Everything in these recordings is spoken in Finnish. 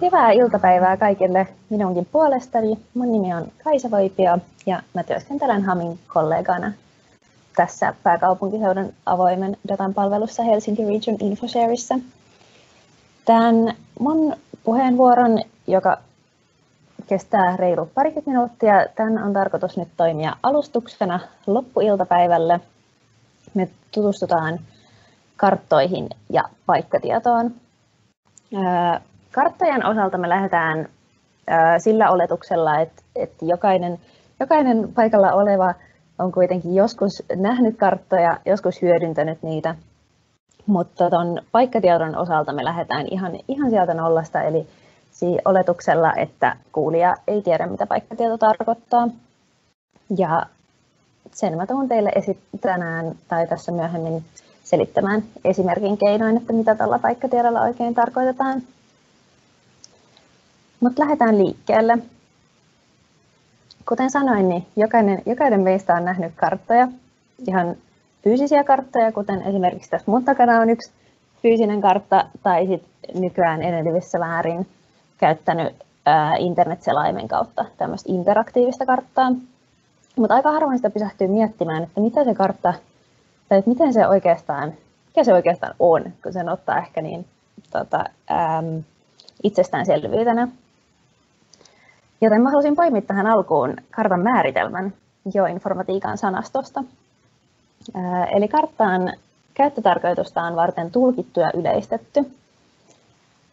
Hyvää iltapäivää kaikille minunkin puolestani. Mun nimi on Kaisa Voipio ja mä työskentelen Hamin kollegana tässä pääkaupunkiseudun avoimen datan palvelussa Helsinki Region Infoshareissa. Tämän mun puheenvuoron, joka kestää reilu parikymmentä minuuttia, tämän on tarkoitus nyt toimia alustuksena loppuiltapäivälle. Me tutustutaan karttoihin ja paikkatietoon. Karttojen osalta me lähdetään sillä oletuksella, että, että jokainen, jokainen paikalla oleva on kuitenkin joskus nähnyt karttoja, joskus hyödyntänyt niitä, mutta tuon paikkatiedon osalta me lähdetään ihan, ihan sieltä nollasta, eli oletuksella, että kuulija ei tiedä, mitä paikkatieto tarkoittaa. Ja sen mä tuon teille tänään tai tässä myöhemmin selittämään esimerkin keinoin, että mitä tällä paikkatiedolla oikein tarkoitetaan. Mutta lähdetään liikkeelle. Kuten sanoin, niin jokainen, jokainen meistä on nähnyt karttoja, ihan fyysisiä karttoja, kuten esimerkiksi tässä mun takana on yksi fyysinen kartta, tai sitten nykyään enenevissä väärin käyttänyt internetselaimen kautta tämmöistä interaktiivista karttaa. Mutta aika harvoin sitä pysähtyy miettimään, että mitä se kartta, tai että miten se oikeastaan, mikä se oikeastaan on, kun sen ottaa ehkä niin tota, äm, itsestäänselvyytenä. Joten mä halusin poimia tähän alkuun kartan määritelmän geoinformatiikan sanastosta. Eli kartta on käyttötarkoitustaan varten tulkittu ja yleistetty.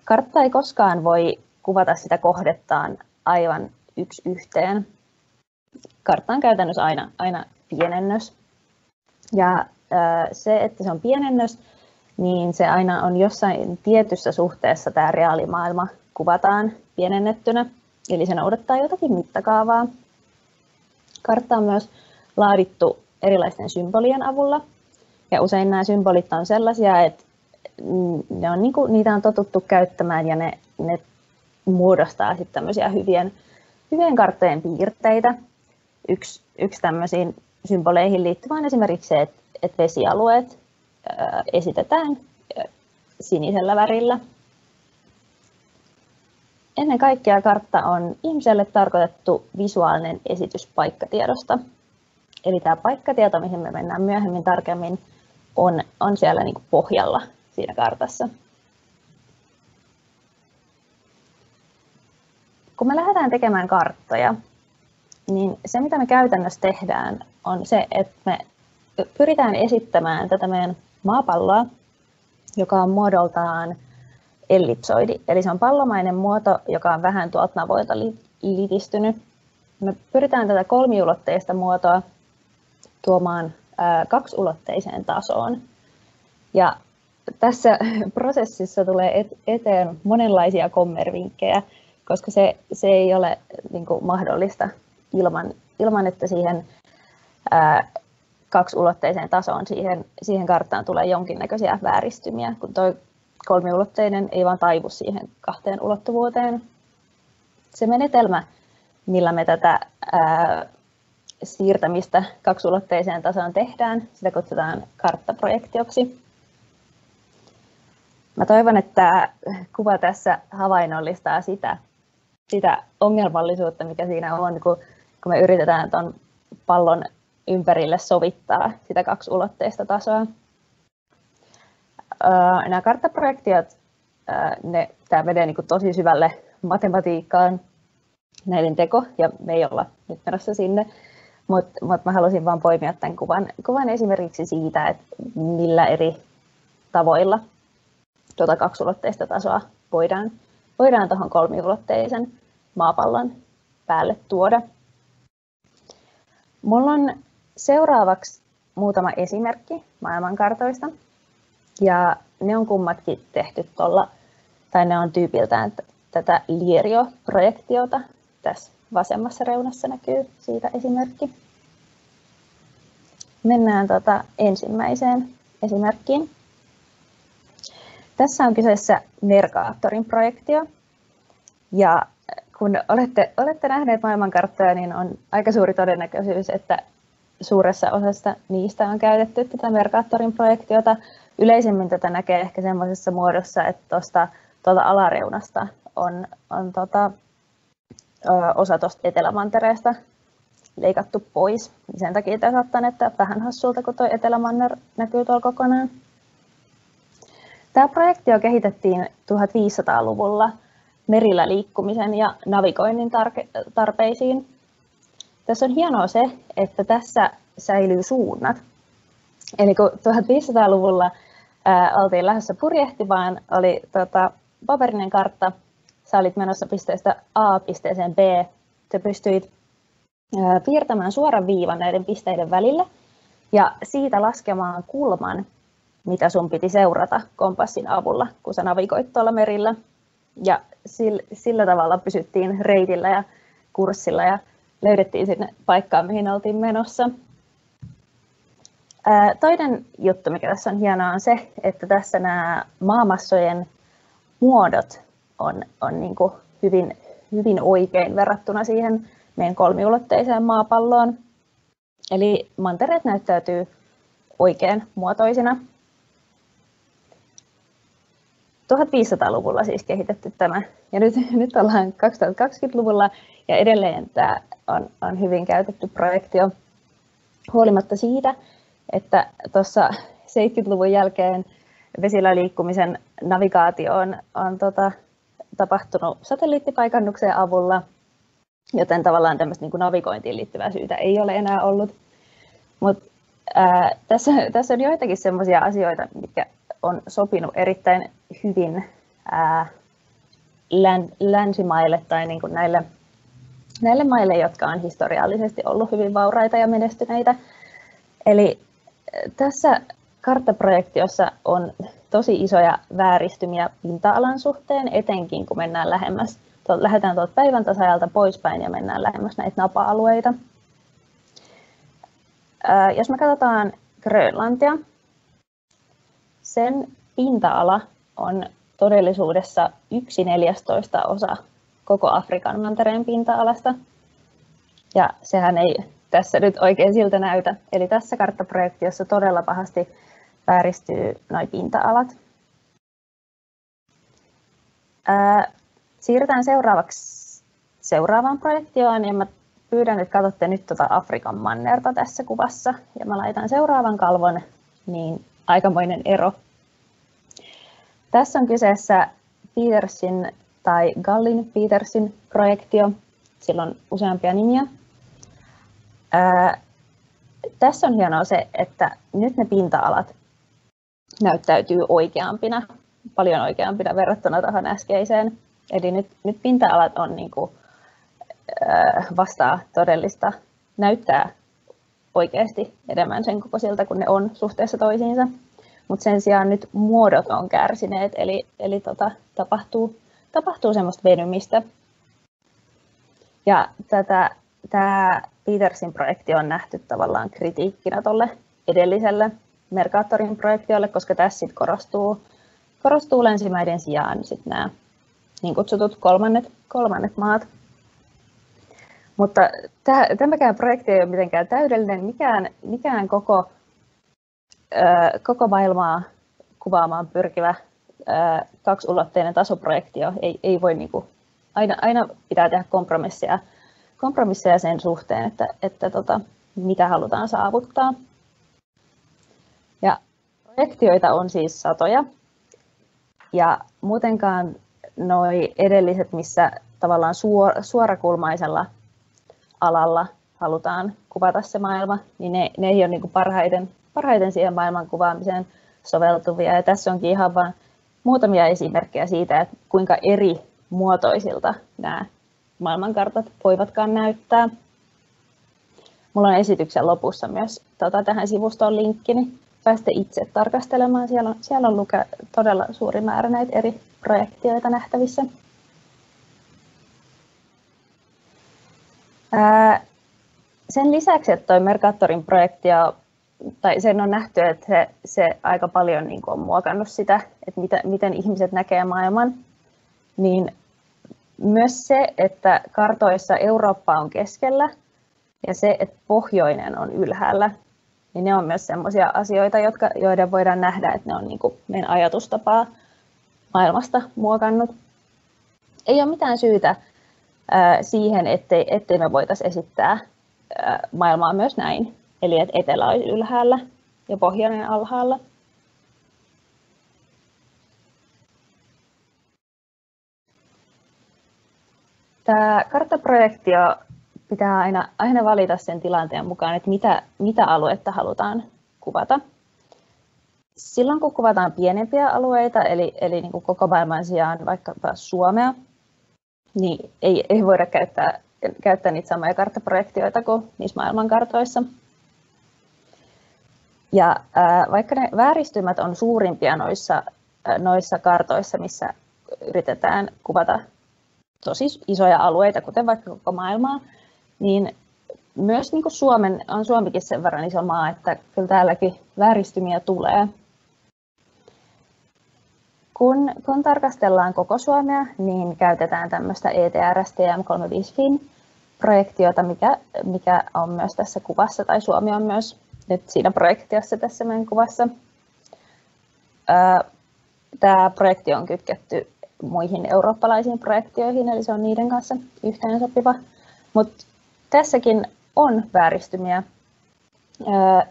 Kartta ei koskaan voi kuvata sitä kohdettaan aivan yksi yhteen. Kartta on käytännössä aina, aina pienennös. Ja se, että se on pienennös, niin se aina on jossain tietyssä suhteessa tämä reaalimaailma kuvataan pienennettynä eli se noudattaa jotakin mittakaavaa. Kartta on myös laadittu erilaisten symbolien avulla, ja usein nämä symbolit on sellaisia, että ne on, niin kuin, niitä on totuttu käyttämään ja ne, ne muodostaa sitten hyvien, hyvien karttojen piirteitä. Yksi, yksi tämmöisiin symboleihin liittyvä on esimerkiksi se, että, että vesialueet esitetään sinisellä värillä Ennen kaikkea kartta on ihmiselle tarkoitettu visuaalinen esitys paikkatiedosta. Eli tämä paikkatieto, mihin me mennään myöhemmin tarkemmin, on, on siellä niin kuin pohjalla siinä kartassa. Kun me lähdetään tekemään karttoja, niin se mitä me käytännössä tehdään on se, että me pyritään esittämään tätä meidän maapalloa, joka on muodoltaan ellipsoidi, eli se on pallomainen muoto, joka on vähän tuolta navoilta litistynyt. Me pyritään tätä kolmiulotteista muotoa tuomaan kaksiulotteiseen tasoon. Ja tässä prosessissa tulee eteen monenlaisia kommervinkkejä, koska se, se ei ole niin kuin, mahdollista ilman, ilman, että siihen ää, kaksiulotteiseen tasoon siihen, siihen karttaan tulee jonkinnäköisiä vääristymiä, kun tuo kolmiulotteinen ei vaan taivu siihen kahteen ulottuvuuteen. Se menetelmä, millä me tätä ää, siirtämistä kaksulotteiseen tasoon tehdään, sitä kutsutaan karttaprojektioksi. Mä toivon, että kuva tässä havainnollistaa sitä, sitä ongelmallisuutta, mikä siinä on, kun, kun me yritetään tuon pallon ympärille sovittaa sitä kaksulotteista tasoa nämä karttaprojektiot, ne, tämä menee niin tosi syvälle matematiikkaan näiden teko, ja me ei olla nyt menossa sinne, mutta mut mä halusin vain poimia tämän kuvan, kuvan esimerkiksi siitä, että millä eri tavoilla tuota kaksulotteista tasoa voidaan, voidaan tuohon kolmiulotteisen maapallon päälle tuoda. Mulla on seuraavaksi muutama esimerkki maailmankartoista, ja ne on kummatkin tehty tuolla, tai ne on tyypiltään tätä Lierio-projektiota. Tässä vasemmassa reunassa näkyy siitä esimerkki. Mennään tota ensimmäiseen esimerkkiin. Tässä on kyseessä Mercaatorin projektio. Ja kun olette, olette nähneet maailmankarttoja, niin on aika suuri todennäköisyys, että suuressa osassa niistä on käytetty tätä Mercaatorin projektiota Yleisemmin tätä näkee ehkä semmoisessa muodossa, että tuosta tuolta alareunasta on, on tota, osa tuosta Etelämantereesta leikattu pois. Sen takia tämä saattaa näyttää vähän hassulta, kun tuo Etelämanner näkyy tuolla kokonaan. Tämä projekti jo kehitettiin 1500-luvulla merillä liikkumisen ja navigoinnin tarpeisiin. Tässä on hienoa se, että tässä säilyy suunnat. Eli kun 1500-luvulla ää, oltiin lähdössä purjehtimaan, oli tota, paperinen kartta, sä olit menossa pisteestä A pisteeseen B, sä pystyit ää, piirtämään suoran viivan näiden pisteiden välille ja siitä laskemaan kulman, mitä sun piti seurata kompassin avulla, kun sä navigoit tuolla merillä. Ja sillä, sillä tavalla pysyttiin reitillä ja kurssilla ja löydettiin sinne paikkaan, mihin oltiin menossa. Toinen juttu, mikä tässä on hienoa, on se, että tässä nämä maamassojen muodot on, on niin kuin hyvin, hyvin oikein verrattuna siihen meidän kolmiulotteiseen maapalloon. Eli mantereet näyttäytyy oikein muotoisina. 1500-luvulla siis kehitetty tämä. Ja nyt, nyt ollaan 2020-luvulla ja edelleen tämä on, on hyvin käytetty projekti jo huolimatta siitä, että tuossa 70-luvun jälkeen vesillä liikkumisen navigaatio on, on tota, tapahtunut satelliittipaikannuksen avulla, joten tavallaan tämmöistä niin navigointiin liittyvää syytä ei ole enää ollut. Mut, ää, tässä, tässä on joitakin sellaisia asioita, mitkä on sopinut erittäin hyvin ää, länsimaille tai niin kuin näille, näille maille, jotka on historiallisesti ollut hyvin vauraita ja menestyneitä. Eli tässä karttaprojektiossa on tosi isoja vääristymiä pinta-alan suhteen, etenkin kun mennään lähemmäs, lähdetään tuolta päivän tasajalta poispäin ja mennään lähemmäs näitä napa-alueita. Jos me katsotaan Grönlantia, sen pinta-ala on todellisuudessa yksi neljästoista osa koko Afrikan mantereen pinta-alasta. Ja sehän ei tässä nyt oikein siltä näytä. Eli tässä karttaprojektiossa todella pahasti vääristyy noin pinta-alat. Ää, siirrytään seuraavaksi seuraavaan projektioon ja mä pyydän, että katsotte nyt tuota Afrikan mannerta tässä kuvassa ja mä laitan seuraavan kalvon, niin aikamoinen ero. Tässä on kyseessä Petersin tai Gallin Petersin projektio. Sillä on useampia nimiä. Ää, tässä on hienoa se, että nyt ne pinta-alat näyttäytyy oikeampina, paljon oikeampina verrattuna tuohon äskeiseen. Eli nyt, nyt pinta-alat on niin kuin, ää, vastaa todellista, näyttää oikeasti enemmän sen kokoisilta kuin ne on suhteessa toisiinsa. Mutta sen sijaan nyt muodot on kärsineet, eli, eli tota, tapahtuu, tapahtuu semmoista venymistä. Ja tätä, tämä Petersin projekti on nähty tavallaan kritiikkinä tuolle edelliselle Mercatorin projektiolle, koska tässä sit korostuu, korostuu länsimäiden sijaan sit nämä niin kutsutut kolmannet, kolmannet maat. Mutta tämäkään projekti ei ole mitenkään täydellinen. Mikään, mikään koko, koko maailmaa kuvaamaan pyrkivä kaksiulotteinen tasoprojektio ei, ei voi niin kuin, aina, aina pitää tehdä kompromisseja kompromisseja sen suhteen, että, että tota, mitä halutaan saavuttaa. Ja projektioita on siis satoja. Ja muutenkaan noi edelliset, missä tavallaan suor, suorakulmaisella alalla halutaan kuvata se maailma, niin ne, ne ei ole niin parhaiten, parhaiten siihen maailman kuvaamiseen soveltuvia. Ja tässä onkin ihan vain muutamia esimerkkejä siitä, että kuinka eri muotoisilta nämä maailmankartat voivatkaan näyttää. Mulla on esityksen lopussa myös tota, tähän sivustoon linkki, niin pääsette itse tarkastelemaan. Siellä on, siellä on luke, todella suuri määrä näitä eri projektioita nähtävissä. Ää, sen lisäksi, että tuo Mercatorin projektio, tai sen on nähty, että se, se aika paljon niin on muokannut sitä, että mitä, miten ihmiset näkee maailman, niin myös se, että kartoissa Eurooppa on keskellä ja se, että pohjoinen on ylhäällä, niin ne on myös sellaisia asioita, jotka, joiden voidaan nähdä, että ne on niin kuin meidän ajatustapaa maailmasta muokannut. ei ole mitään syytä siihen, ettei, ettei me voitaisiin esittää maailmaa myös näin. Eli että etelä olisi ylhäällä ja pohjoinen alhaalla. Tämä karttaprojektio pitää aina, aina valita sen tilanteen mukaan, että mitä, mitä aluetta halutaan kuvata. Silloin kun kuvataan pienempiä alueita, eli, eli niin kuin koko maailman sijaan vaikkapa Suomea, niin ei, ei voida käyttää, käyttää niitä samoja karttaprojektioita kuin niissä maailmankartoissa. Ja ää, vaikka ne vääristymät on suurimpia noissa, noissa kartoissa, missä yritetään kuvata tosi isoja alueita, kuten vaikka koko maailmaa, niin myös niin kuin Suomen, on Suomikin sen verran iso maa, että kyllä täälläkin vääristymiä tulee. Kun, kun tarkastellaan koko Suomea, niin käytetään tämmöistä ETRS TM35 Fin projektiota, mikä, mikä on myös tässä kuvassa, tai Suomi on myös nyt siinä projektiossa tässä meidän kuvassa. Tämä projekti on kytketty muihin eurooppalaisiin projektioihin, eli se on niiden kanssa yhteensopiva. Mutta tässäkin on vääristymiä.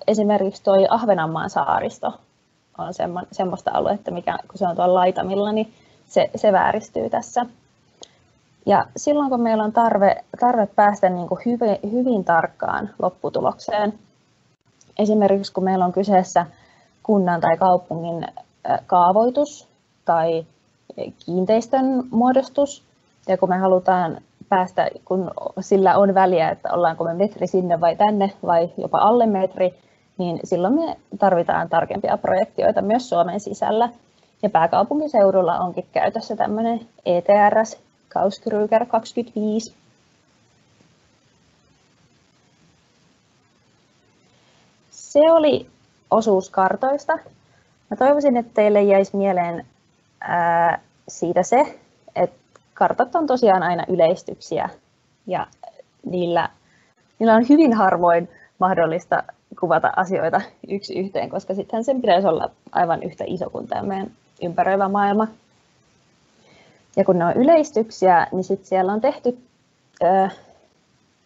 Esimerkiksi tuo Ahvenanmaan saaristo on semmoista aluetta, mikä kun se on tuolla laitamilla, niin se, se vääristyy tässä. Ja silloin kun meillä on tarve, tarve päästä niin kuin hyvin, hyvin tarkkaan lopputulokseen, esimerkiksi kun meillä on kyseessä kunnan tai kaupungin kaavoitus tai kiinteistön muodostus, ja kun me halutaan päästä, kun sillä on väliä, että ollaanko me metri sinne vai tänne vai jopa alle metri, niin silloin me tarvitaan tarkempia projektioita myös Suomen sisällä. Ja pääkaupunkiseudulla onkin käytössä tämmöinen ETRS Kauskryger 25. Se oli osuus kartoista. Mä toivoisin, että teille jäisi mieleen siitä se, että kartat on tosiaan aina yleistyksiä ja niillä, niillä on hyvin harvoin mahdollista kuvata asioita yksi yhteen, koska sittenhän sen pitäisi olla aivan yhtä iso kuin tämä meidän ympäröivä maailma. Ja kun ne on yleistyksiä, niin sitten siellä on tehty ö,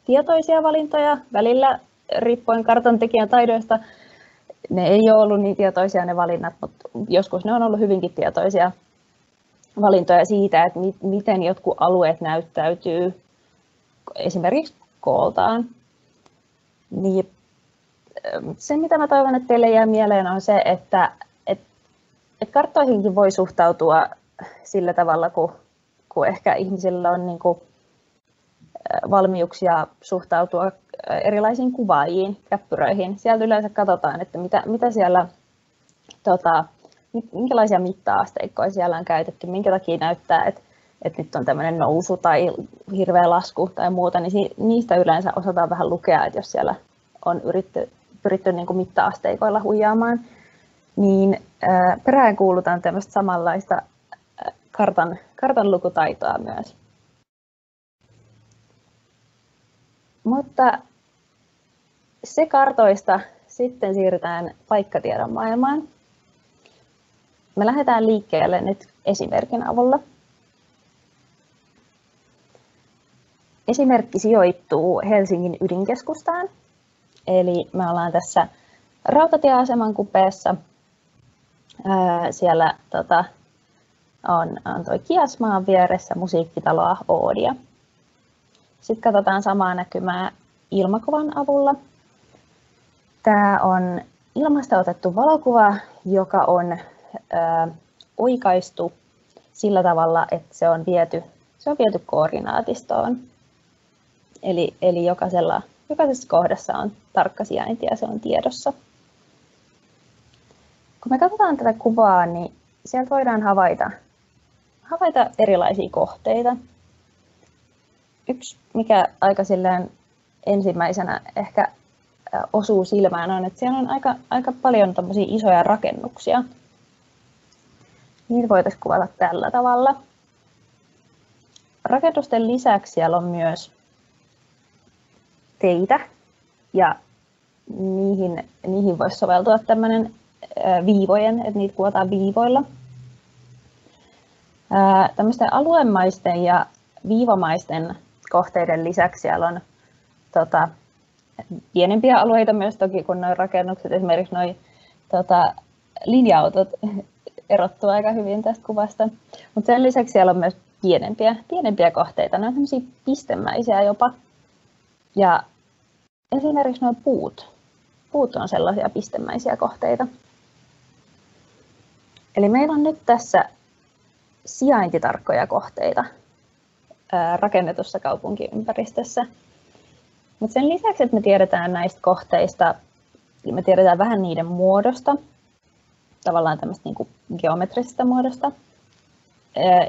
tietoisia valintoja välillä riippuen kartan tekijän taidoista. Ne ei ole ollut niin tietoisia ne valinnat, mutta joskus ne on ollut hyvinkin tietoisia valintoja siitä, että miten jotkut alueet näyttäytyy esimerkiksi kooltaan. Niin se, mitä mä toivon, että teille jää mieleen, on se, että et, et karttoihinkin voi suhtautua sillä tavalla, kun, kun ehkä ihmisillä on niin kuin valmiuksia suhtautua erilaisiin kuvaajiin, käppyröihin. Sieltä yleensä katsotaan, että mitä, mitä siellä tota, minkälaisia mitta-asteikkoja siellä on käytetty, minkä takia näyttää, että, että nyt on tämmöinen nousu tai hirveä lasku tai muuta, niin niistä yleensä osataan vähän lukea, että jos siellä on yritty, pyritty niin kuin mitta-asteikoilla huijaamaan, niin peräänkuulutaan tämmöistä samanlaista kartan, kartan lukutaitoa myös. Mutta se kartoista sitten siirrytään paikkatiedon maailmaan. Me lähdetään liikkeelle nyt esimerkin avulla. Esimerkki sijoittuu Helsingin ydinkeskustaan. Eli me ollaan tässä rautatieaseman kupeessa. Siellä tota, on, on Kiasmaan vieressä musiikkitaloa Oodia. Sitten katsotaan samaa näkymää ilmakuvan avulla. Tämä on ilmasta otettu valokuva, joka on oikaistu sillä tavalla, että se on viety, se on viety koordinaatistoon. Eli, eli jokaisella, jokaisessa kohdassa on tarkka sijainti ja se on tiedossa. Kun me katsotaan tätä kuvaa, niin sieltä voidaan havaita, havaita erilaisia kohteita. Yksi, mikä aika silleen ensimmäisenä ehkä osuu silmään, on, että siellä on aika, aika paljon isoja rakennuksia, Niitä voitaisiin kuvata tällä tavalla. Rakennusten lisäksi siellä on myös teitä ja niihin, niihin voisi soveltua tämmöinen viivojen, että niitä kuvataan viivoilla. Tämmöisten aluemaisten ja viivamaisten kohteiden lisäksi siellä on tota, pienempiä alueita myös toki, kun nuo rakennukset, esimerkiksi nuo tota, linja-autot erottuu aika hyvin tästä kuvasta. Mutta sen lisäksi siellä on myös pienempiä, pienempiä kohteita, ne on pistemäisiä jopa. Ja esimerkiksi nuo puut. Puut on sellaisia pistemäisiä kohteita. Eli meillä on nyt tässä sijaintitarkkoja kohteita rakennetussa kaupunkiympäristössä. Mutta sen lisäksi, että me tiedetään näistä kohteista, me tiedetään vähän niiden muodosta, tavallaan tämmöistä niin kuin geometrisesta muodosta.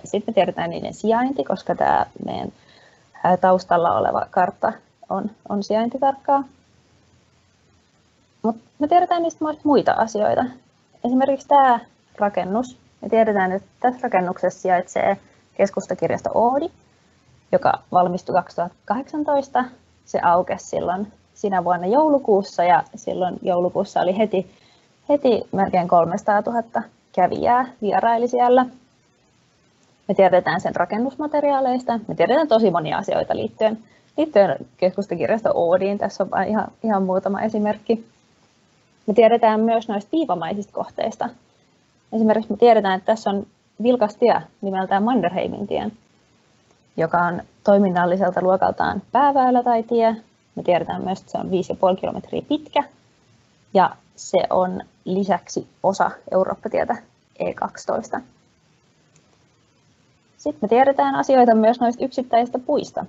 Sitten me tiedetään niiden sijainti, koska tämä meidän taustalla oleva kartta on, on sijaintitarkkaa. Mutta me tiedetään niistä muita asioita. Esimerkiksi tämä rakennus. Me tiedetään, että tässä rakennuksessa sijaitsee keskustakirjasto Oodi, joka valmistui 2018. Se aukesi silloin sinä vuonna joulukuussa ja silloin joulukuussa oli heti, heti melkein 300 000 kävijää vieraili siellä. Me tiedetään sen rakennusmateriaaleista, me tiedetään tosi monia asioita liittyen, liittyen keskustakirjasto Oodiin. Tässä on vain ihan, ihan muutama esimerkki. Me tiedetään myös noista viivamaisista kohteista. Esimerkiksi me tiedetään, että tässä on vilkas tie nimeltään Manderheimin tien, joka on toiminnalliselta luokaltaan pääväylä tai tie. Me tiedetään myös, että se on 5,5 kilometriä pitkä ja se on lisäksi osa Eurooppa-tietä E12. Sitten me tiedetään asioita myös noista yksittäisistä puista.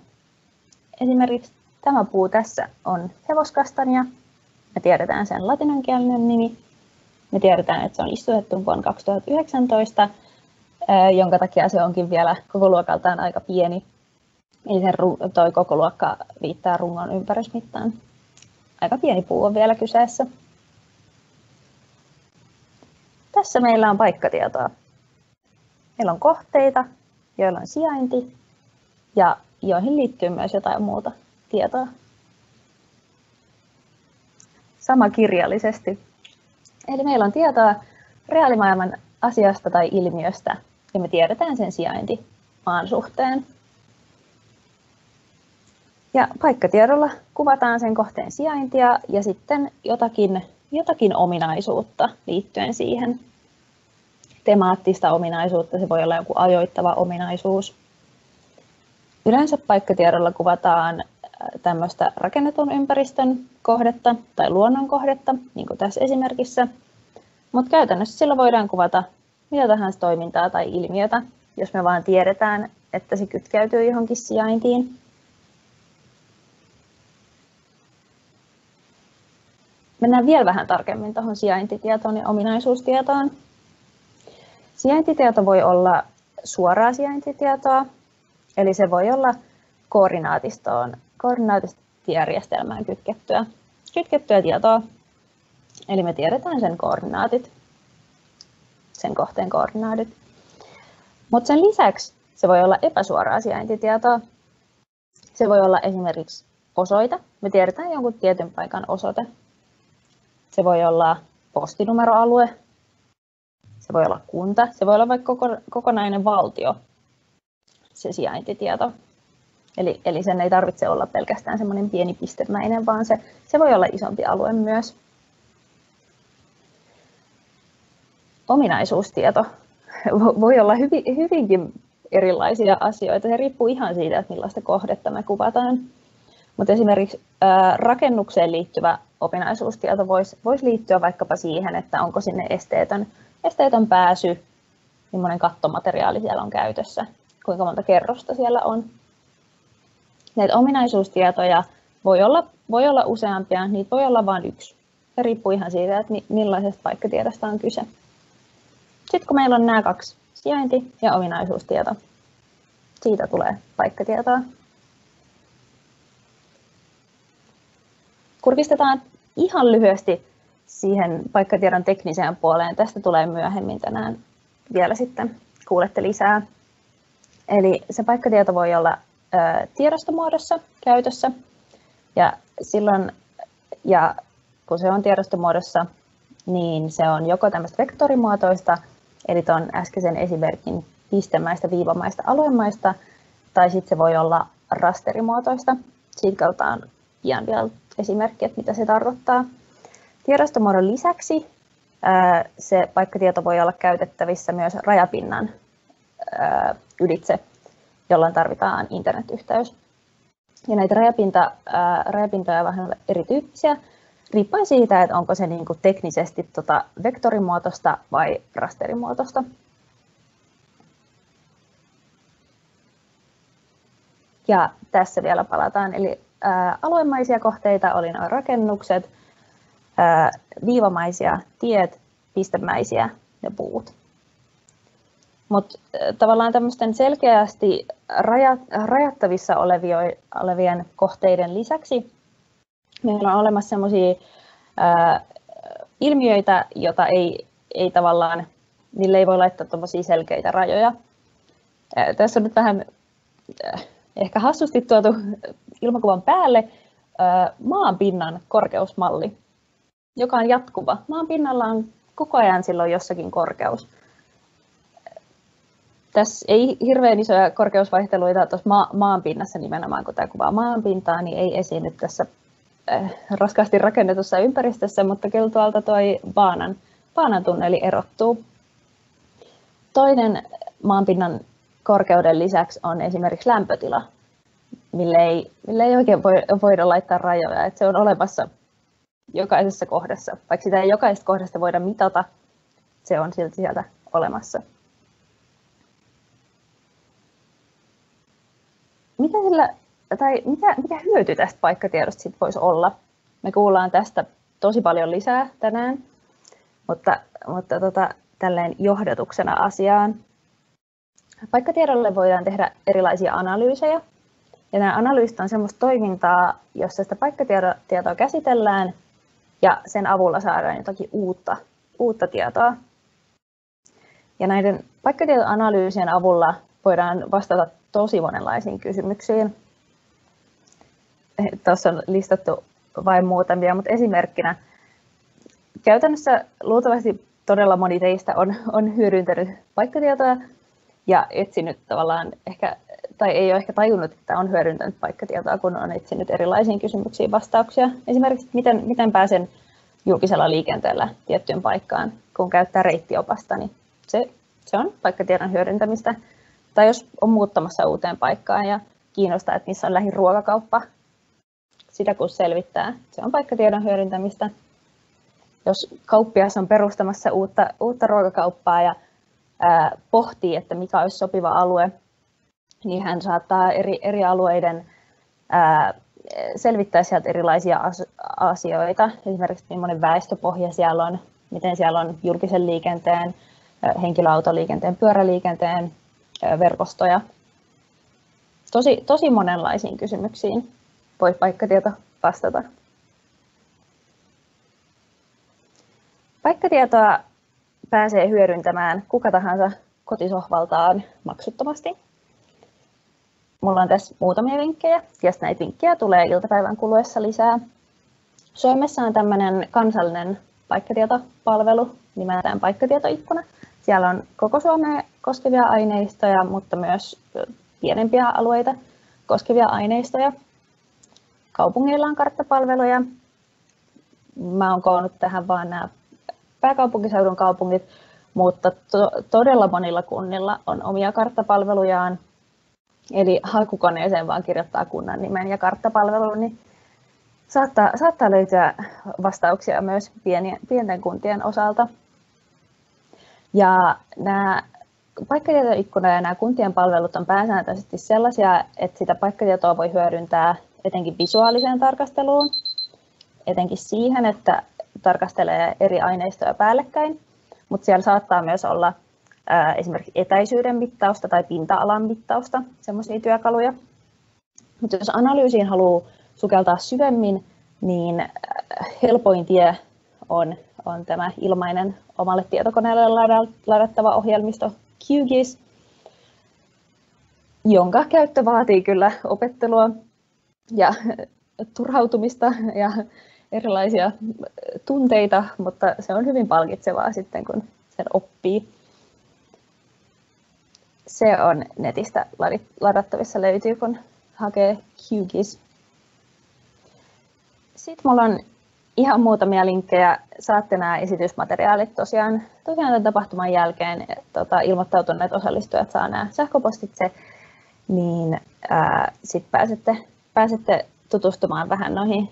Esimerkiksi tämä puu tässä on hevoskastania. Me tiedetään sen latinankielinen nimi. Me tiedetään, että se on istutettu vuonna 2019 jonka takia se onkin vielä koko luokaltaan aika pieni. Eli sen toi koko luokka viittaa rungon ympärysmittaan. Aika pieni puu on vielä kyseessä. Tässä meillä on paikkatietoa. Meillä on kohteita, joilla on sijainti ja joihin liittyy myös jotain muuta tietoa. Sama kirjallisesti. Eli meillä on tietoa reaalimaailman asiasta tai ilmiöstä ja me tiedetään sen sijainti maan suhteen. Ja paikkatiedolla kuvataan sen kohteen sijaintia ja sitten jotakin, jotakin ominaisuutta liittyen siihen. Temaattista ominaisuutta, se voi olla joku ajoittava ominaisuus. Yleensä paikkatiedolla kuvataan äh, tämmöistä rakennetun ympäristön kohdetta tai luonnon kohdetta, niin kuin tässä esimerkissä. Mutta käytännössä sillä voidaan kuvata mitä tahansa toimintaa tai ilmiötä, jos me vaan tiedetään, että se kytkeytyy johonkin sijaintiin. Mennään vielä vähän tarkemmin tuohon sijaintitietoon ja ominaisuustietoon. Sijaintitieto voi olla suoraa sijaintitietoa, eli se voi olla koordinaatistoon, koordinaatistijärjestelmään kytkettyä, kytkettyä tietoa. Eli me tiedetään sen koordinaatit sen kohteen koordinaatit. Mutta sen lisäksi se voi olla epäsuoraa sijaintitietoa. Se voi olla esimerkiksi osoite. Me tiedetään jonkun tietyn paikan osoite. Se voi olla postinumeroalue. Se voi olla kunta. Se voi olla vaikka kokonainen valtio, se sijaintitieto. Eli, eli sen ei tarvitse olla pelkästään semmoinen pieni pistemäinen, vaan se, se voi olla isompi alue myös. ominaisuustieto voi olla hyvin, hyvinkin erilaisia asioita. Se riippuu ihan siitä, että millaista kohdetta me kuvataan. Mutta esimerkiksi rakennukseen liittyvä ominaisuustieto voisi vois liittyä vaikkapa siihen, että onko sinne esteetön, esteetön pääsy, millainen kattomateriaali siellä on käytössä, kuinka monta kerrosta siellä on. Näitä ominaisuustietoja voi olla, voi olla useampia, niitä voi olla vain yksi. Se riippuu ihan siitä, että millaisesta paikkatiedosta on kyse. Sitten kun meillä on nämä kaksi, sijainti ja ominaisuustieto, siitä tulee paikkatietoa. Kurkistetaan ihan lyhyesti siihen paikkatiedon tekniseen puoleen. Tästä tulee myöhemmin tänään vielä sitten kuulette lisää. Eli se paikkatieto voi olla tiedostomuodossa käytössä ja silloin, ja kun se on tiedostomuodossa, niin se on joko tämmöistä vektorimuotoista Eli tuon äskeisen esimerkin pistemäistä, viivamaista, aluemaista, tai sitten se voi olla rasterimuotoista. Siitä kautta on pian vielä esimerkki, että mitä se tarkoittaa. Tiedostomuodon lisäksi se paikkatieto voi olla käytettävissä myös rajapinnan ylitse, jolloin tarvitaan internetyhteys. Ja näitä rajapinta, rajapintoja on vähän erityyppisiä, riippuen siitä, että onko se niin kuin teknisesti tota vektorimuotoista vai rasterimuotoista. Ja tässä vielä palataan, eli ää, aluemaisia kohteita oli nuo rakennukset, ää, viivamaisia tiet, pistemäisiä ja puut. Mutta tavallaan tämmöisten selkeästi rajattavissa olevien kohteiden lisäksi meillä on olemassa sellaisia ilmiöitä, joita ei, ei tavallaan, niille ei voi laittaa selkeitä rajoja. Ää, tässä on nyt vähän ehkä hassusti tuotu ilmakuvan päälle maanpinnan korkeusmalli, joka on jatkuva. Maan pinnalla on koko ajan silloin jossakin korkeus. Tässä ei hirveän isoja korkeusvaihteluita tuossa ma- maanpinnassa nimenomaan, kun tämä kuvaa maanpintaa, niin ei esiinny tässä raskaasti rakennetussa ympäristössä, mutta kyllä tuolta tuo Baanan, Baanan tunneli erottuu. Toinen maanpinnan korkeuden lisäksi on esimerkiksi lämpötila, mille ei, mille ei oikein voi, voida laittaa rajoja. Että se on olemassa jokaisessa kohdassa. Vaikka sitä ei jokaisesta kohdasta voida mitata, se on silti sieltä olemassa. Mitä, sillä, tai mitä, mitä hyöty tästä paikkatiedosta sit voisi olla? Me kuullaan tästä tosi paljon lisää tänään, mutta, mutta tota, tälleen johdatuksena asiaan. Paikkatiedolle voidaan tehdä erilaisia analyysejä. Ja nämä analyysit on sellaista toimintaa, jossa sitä paikkatietoa käsitellään ja sen avulla saadaan jotakin uutta, uutta tietoa. Ja näiden paikkatietoanalyysien avulla voidaan vastata tosi monenlaisiin kysymyksiin. Tuossa on listattu vain muutamia, mutta esimerkkinä käytännössä luultavasti todella moni teistä on, on hyödyntänyt paikkatietoa ja etsinyt tavallaan ehkä, tai ei ole ehkä tajunnut, että on hyödyntänyt paikkatietoa, kun on etsinyt erilaisiin kysymyksiin vastauksia. Esimerkiksi, miten, miten pääsen julkisella liikenteellä tiettyyn paikkaan, kun käyttää reittiopasta, niin se, se on paikkatiedon hyödyntämistä. Tai jos on muuttamassa uuteen paikkaan ja kiinnostaa, että missä on lähiruokakauppa, sitä kun selvittää, se on paikkatiedon hyödyntämistä. Jos kauppias on perustamassa uutta, uutta ruokakauppaa ja pohtii, että mikä olisi sopiva alue, niin hän saattaa eri, eri alueiden ää, selvittää sieltä erilaisia asioita, esimerkiksi millainen väestöpohja siellä on, miten siellä on julkisen liikenteen, henkilöautoliikenteen, pyöräliikenteen verkostoja. Tosi, tosi monenlaisiin kysymyksiin voi paikkatieto vastata. Paikkatietoa pääsee hyödyntämään kuka tahansa kotisohvaltaan maksuttomasti. Mulla on tässä muutamia vinkkejä, ja näitä vinkkejä tulee iltapäivän kuluessa lisää. Suomessa on tämmöinen kansallinen paikkatietopalvelu nimeltään Paikkatietoikkuna. Siellä on koko Suomea koskevia aineistoja, mutta myös pienempiä alueita koskevia aineistoja. Kaupungeilla on karttapalveluja. Mä oon koonnut tähän vain nämä pääkaupunkiseudun kaupungit, mutta to, todella monilla kunnilla on omia karttapalvelujaan. Eli hakukoneeseen vaan kirjoittaa kunnan nimen ja karttapalvelu, niin saattaa, saattaa löytyä vastauksia myös pienien, pienten kuntien osalta. Ja nämä paikkatietoikkuna ja nämä kuntien palvelut on pääsääntöisesti sellaisia, että sitä paikkatietoa voi hyödyntää etenkin visuaaliseen tarkasteluun, etenkin siihen, että tarkastelee eri aineistoja päällekkäin, mutta siellä saattaa myös olla esimerkiksi etäisyyden mittausta tai pinta-alan mittausta, semmoisia työkaluja. Mutta jos analyysiin haluaa sukeltaa syvemmin, niin helpoin tie on, on tämä ilmainen omalle tietokoneelle ladattava ohjelmisto QGIS, jonka käyttö vaatii kyllä opettelua ja turhautumista ja erilaisia tunteita, mutta se on hyvin palkitsevaa sitten, kun sen oppii. Se on netistä ladattavissa löytyy, kun hakee QGIS. Sitten mulla on ihan muutamia linkkejä. Saatte nämä esitysmateriaalit tosiaan, tosiaan tämän tapahtuman jälkeen. Tota, ilmoittautuneet osallistujat saa nämä sähköpostitse, niin sitten pääsette, pääsette tutustumaan vähän noihin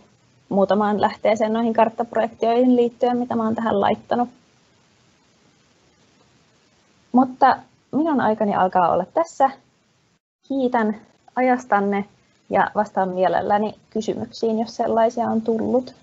muutamaan lähteeseen noihin karttaprojektioihin liittyen, mitä mä tähän laittanut. Mutta minun aikani alkaa olla tässä. Kiitän ajastanne ja vastaan mielelläni kysymyksiin, jos sellaisia on tullut.